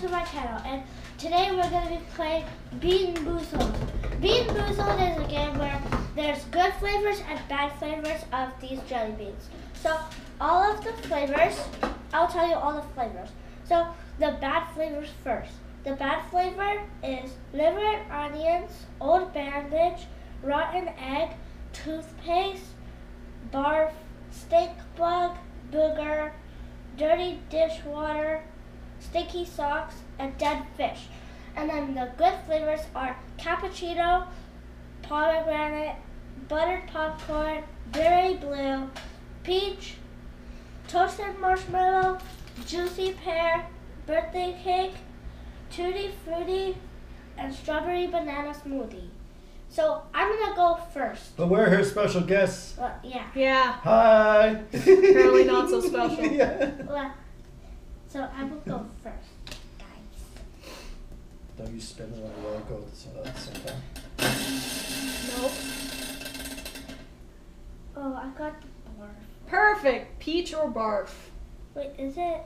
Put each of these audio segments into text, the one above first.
to my channel and today we're going to be playing Bean Boozled. Bean Boozled is a game where there's good flavors and bad flavors of these jelly beans. So all of the flavors, I'll tell you all the flavors. So the bad flavors first. The bad flavor is liver, onions, old bandage, rotten egg, toothpaste, barf, stink bug, booger, dirty dishwater, sticky socks, and dead fish. And then the good flavors are cappuccino, pomegranate, buttered popcorn, berry blue, peach, toasted marshmallow, juicy pear, birthday cake, tutti frutti, and strawberry banana smoothie. So I'm gonna go first. But we're her special guests. Well, yeah. Yeah. Hi. Apparently not so special. yeah. Well, so I will go first, guys. Don't you spin it on a roller coaster so at the same time. Nope. Oh, I got the barf. Perfect. Peach or barf. Wait, is it?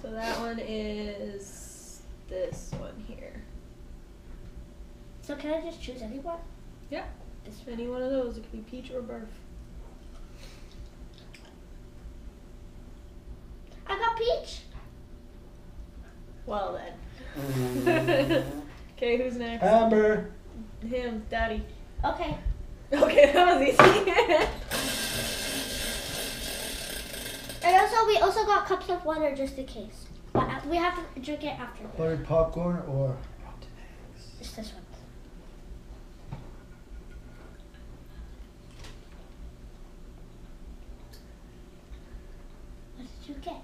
So that one is this one here. So can I just choose anyone? Yeah. This Any one of those. It could be peach or barf. I got peach. Well then. okay, who's next? Amber. Him, Daddy. Okay. Okay, that was easy. And also, we also got cups of water just in case. But uh, we have to drink it after. Buttered popcorn or rotten eggs. It's this one. What did you get?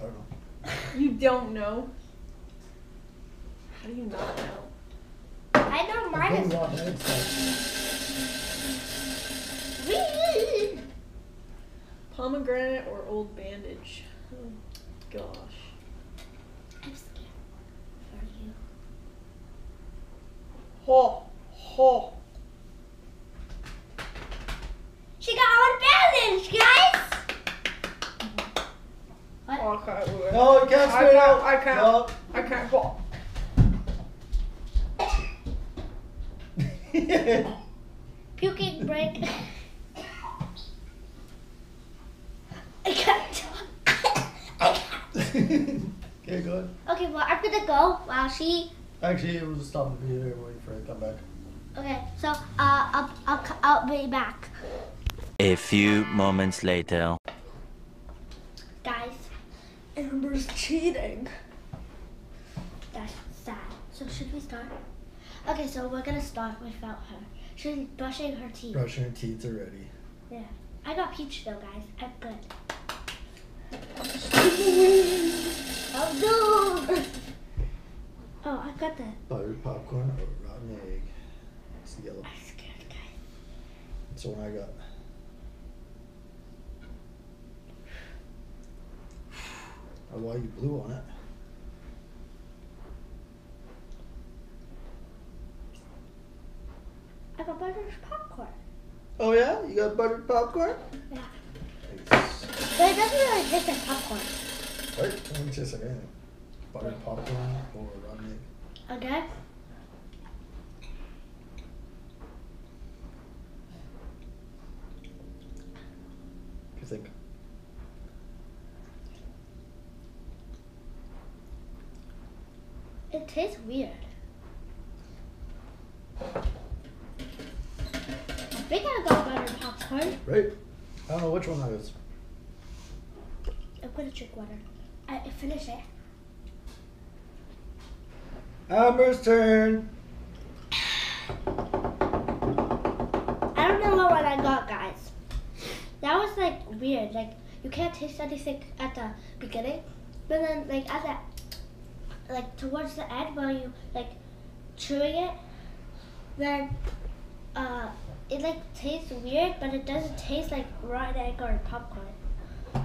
I don't know. you don't know. How do you not know? I know mine Put is. rotten eggs Whee! Pomegranate or old bandage? Oh gosh. I'm scared for you. Ho, ho. She got on balance, guys. What? Okay, wait. No, you can't I spit it can't- out. I can't. No. I can't fall. Puking break. I can't. I can't. okay, good. Okay, well, I'm gonna go while she. Actually, it was a stop the video waiting for her to come back. Okay, so uh, I'll, I'll, c- I'll be back. A few moments later. Amber's cheating. that's sad. So, should we start? Okay, so we're gonna start without her. She's brushing her teeth. Brushing her teeth already. Yeah. I got peach though, guys. I'm good. oh no! Oh, I got that. Buttered popcorn or rotten egg. It's yellow. I'm scared, guys. That's the one I got. Oh, why you blew on it? I got buttered popcorn. Oh yeah, you got buttered popcorn. Yeah. Nice. But it doesn't really taste like popcorn. Right? It doesn't taste like. Buttered popcorn or egg. Okay? You think? It tastes weird. I think I got buttered popcorn. Right? I don't know which one that is. I'm gonna drink water. I, I finished it. Amber's turn. I don't know what one I got, guys. That was like weird. Like you can't taste anything at the beginning, but then like at the like towards the end while you like chewing it, then uh it like tastes weird, but it doesn't taste like rotten egg or popcorn. I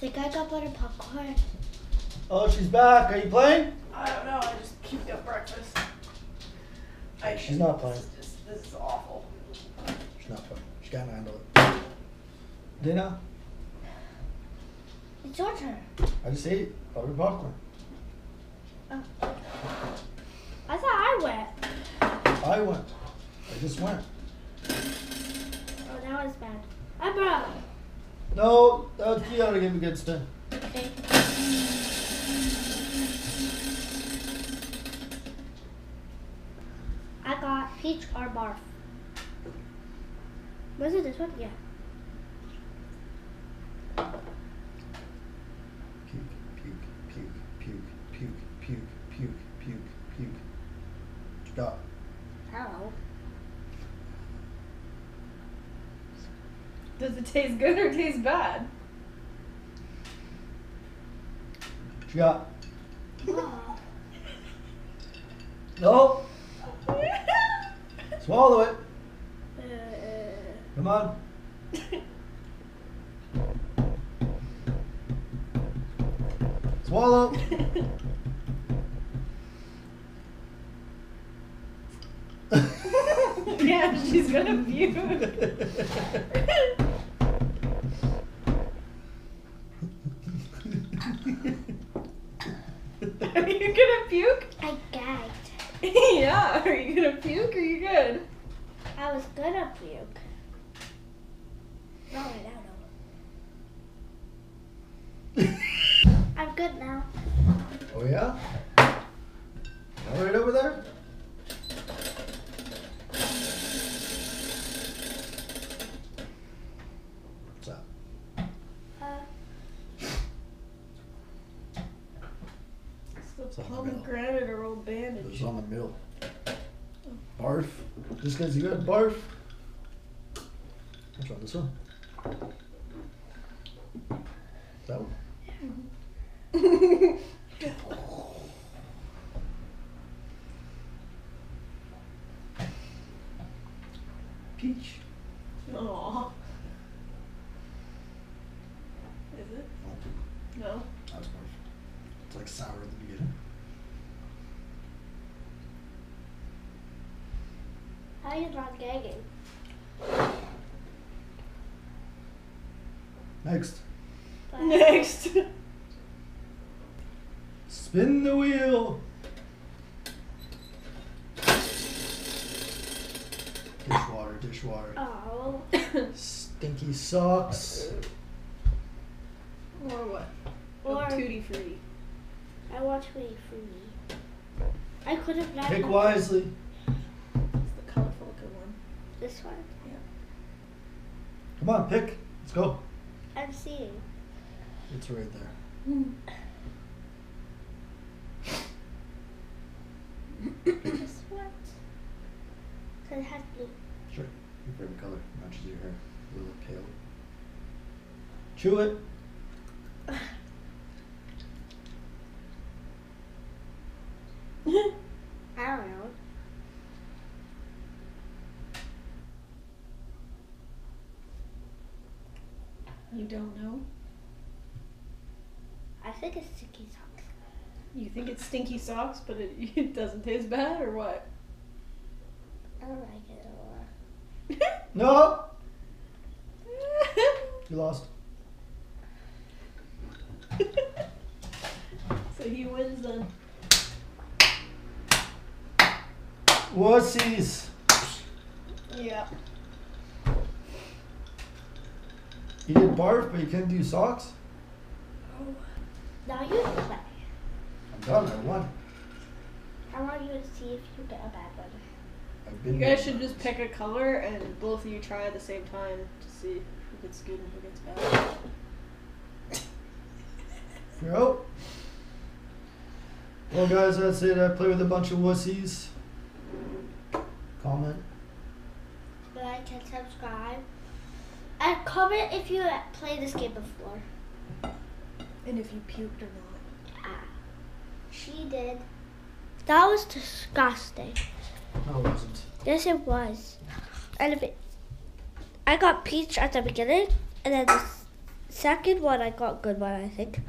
think I got butter popcorn. Oh, she's back. Are you playing? I don't know. I just keep up breakfast. I, She's not playing. This is, this is awful. She's not playing. She can't handle it. Dana, It's your turn. I just ate buttered popcorn. Oh. I thought I went. I went. I just went. Oh, that was bad. I brought. No, that's you gotta give me a good spin. Okay. I got peach or barf. Was it this one? Yeah. Does it taste good or taste bad? What you got? No, swallow it. Uh, Come on. Swallow. yeah, she's gonna puke. Puke? I gagged. yeah. Are you gonna puke? Or are you good? I was gonna puke. No, right now, no. I'm good now. oh yeah? All right over there? What's up? Uh, It's the It's on the pomegranate or old bandage. It's on the middle. Oh. Barf. Just because you got barf. Which one? This one? That one? Yeah. Peach. Aw. Is it? No. That's barf. It's like sour at the beginning. How are you not gagging? Next. But Next. Spin the wheel. Dishwater, dishwater. Oh. Stinky socks. or what? Or- Or tutti frutti. I want to be free. I could have not. Pick wisely. This one. Come on, pick. Let's go. I'm seeing. It's right there. this one. Cause it has blue. Sure. Your favorite color matches your hair. A little pale. Chew it. I don't know. You don't know? I think it's sticky socks. You think it's stinky socks, but it, it doesn't taste bad, or what? I don't like it a lot. No. You lost. so he wins then. Wussies. Yeah. You did barf, but you couldn't do socks? Oh, Now you play. I'm done. I won. I want you to see if you get a bad one. I've been You guys there. should just pick a color and both of you try at the same time to see who gets good and who gets bad. You're. Well, guys, that's it. I play with a bunch of wussies. Comment. Like and subscribe. And comment if you played this game before. And if you puked or not. Ah. She did. That was disgusting. No, it wasn't. Yes, it was. And if it, I got peach at the beginning, and then the second one I got good one, I think.